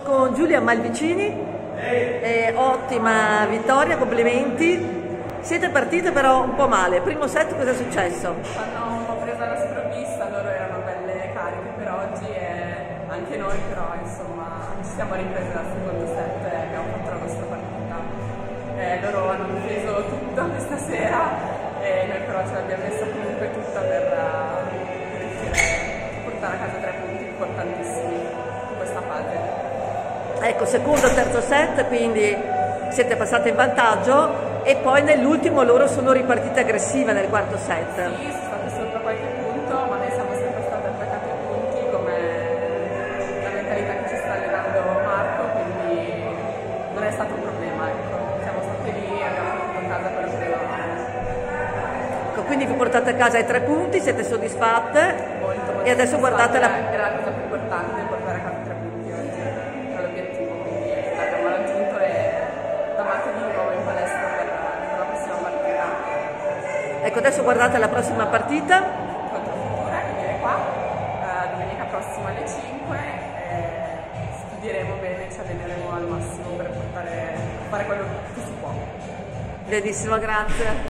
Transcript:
Con Giulia Malvicini, eh, ottima vittoria, complimenti. Siete partite però un po' male. Primo set cosa è successo? Hanno un po' presa la sprovvista, loro erano belle cariche per oggi e anche noi però insomma ci siamo riprese dal secondo set e abbiamo fatto la nostra partita. Eh, loro hanno difeso tutto questa sera e noi però ce l'abbiamo messa comunque tutta per, per riuscire a portare a casa tre punti importantissimi in questa fase. Ecco, secondo terzo set, quindi siete passate in vantaggio e poi nell'ultimo loro sono ripartite aggressive nel quarto set. Sì, sono state sopra qualche punto, ma noi siamo sempre state attaccate ai punti come la mentalità che ci sta allenando Marco, quindi non è stato un problema, ecco. Siamo state lì e abbiamo portato a casa quello che volevamo. Ecco, quindi vi portate a casa i tre punti, siete soddisfatte Molto, molto e adesso guardate la... Era la cosa più importante, portare a casa Ecco, adesso guardate la prossima partita. contro Futura che viene qua eh, domenica prossima alle 5 e studieremo bene, ci alleneremo al massimo per portare, fare quello che si può. Benissimo, grazie.